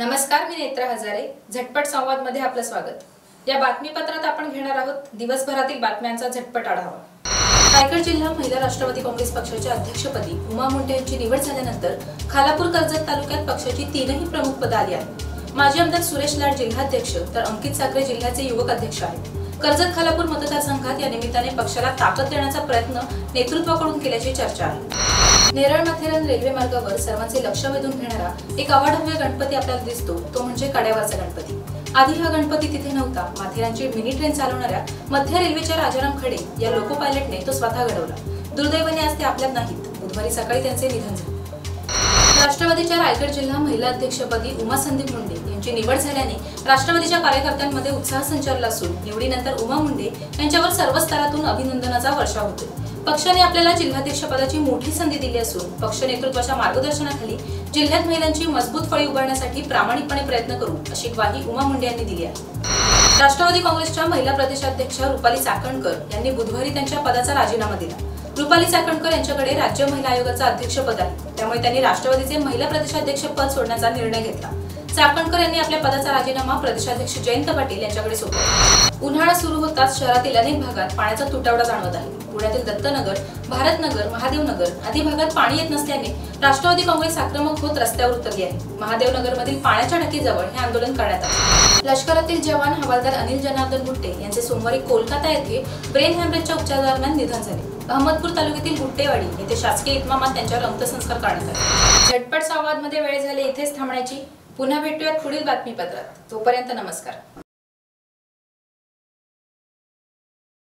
नमस्कार मी नेत्रा हजारे. झटपट संवादमध्ये आपलं स्वागत. या बातमीपत्रात आपण घेणार आहोत दिवसभरातील बातम्यांचा झटपट आढावा. रायगड जिल्हा महिला राष्ट्रवादी काँग्रेस पक्षाच्या अध्यक्षपदी उमा मुंडे यांची निवड झाल्यानंतर खालापूर कर्जत तालुक्यात पक्षाची तीनही प्रमुख पदं आली आहेत. माजी आमदार सुरेश लाड जिल्हाध्यक्ष तर अंकित साखरे जिल्ह्याचे युवक अध्यक्ष आहेत. कर्जत खालापूर मतदारसंघात या निमित्ताने पक्षाला ताकद देण्याचा प्रयत्न नेतृत्वाकडून केल्याची चर्चा आहे. नेरळ माथेरान रेल्वे मार्गावर सर्वांचे लक्ष वेधून घेणारा एक अवाढव्य गणपती आपल्याला दिसतो तो म्हणजे कड्यावरचा गणपती. आधी हा गणपती तिथे नव्हता. माथेरानची मिनी ट्रेन चालवणाऱ्या मध्य रेल्वेच्या राजाराम खडे या लोको पायलटने तो स्वतः घडवला. दुर्दैवाने आज ते आपल्यात नाहीत. बुधवारी सकाळी त्यांचे निधन झाले. राष्ट्रवादीच्या रायगड जिल्हा महिला अध्यक्षपदी उमा संदीप मुंडे यांची निवड झाल्याने राष्ट्रवादीच्या कार्यकर्त्यांमध्ये उत्साह संचारला असून निवडीनंतर उमा मुंडे यांच्यावर सर्व स्तरातून अभिनंदनाचा वर्षाव होतो पक्षाने आपल्याला जिल्हाध्यक्षपदाची मोठी संधी दिली असून पक्ष नेतृत्वाच्या मार्गदर्शनाखाली जिल्ह्यात महिलांची मजबूत फळी उभारण्यासाठी प्रामाणिकपणे प्रयत्न करू अशी ग्वाही उमा मुंडे यांनी दिली आहे. राष्ट्रवादी काँग्रेसच्या महिला प्रदेशाध्यक्ष रुपाली चाकणकर यांनी बुधवारी त्यांच्या पदाचा राजीनामा दिला. रुपाली चाकणकर यांच्याकडे राज्य महिला आयोगाचं अध्यक्षपद आहे. त्यामुळे त्यांनी राष्ट्रवादीचे महिला प्रदेशाध्यक्ष पद सोडण्याचा निर्णय घेतला. चाकणकर यांनी आपल्या पदाचा राजीनामा प्रदेशाध्यक्ष जयंत पाटील यांच्याकडे सोपवला. उन्हाळा सुरू होताच शहरातील अनेक भागात पाण्याचा तुटवडा जाणवत आहे. पुण्यातील दत्तनगर भारतनगर महादेवनगर आदी भागात पाणी येत नसल्याने राष्ट्रवादी काँग्रेस आक्रमक होत रस्त्यावर उतरली आहे. महादेवनगर मधील पाण्याच्या टाकीजवळ हे आंदोलन करण्यात आले. लष्करातील जवान हवालदार अनिल जनार्दन गुट्टे यांचे सोमवारी कोलकाता येथे ब्रेन हॅमरेजच्या उपचारादरम्यान निधन झाले. अहमदपूर तालुक्यातील गुट्टेवाडी येथे शासकीय इतमामात त्यांच्यावर अंत्यसंस्कार करण्यात आले. झटपट संवादमध्ये वेळ झाले इथेच थांबण्याची. पुन्हा भेटूयात पुढील बातमीपत्रात. तोपर्यंत नमस्कार.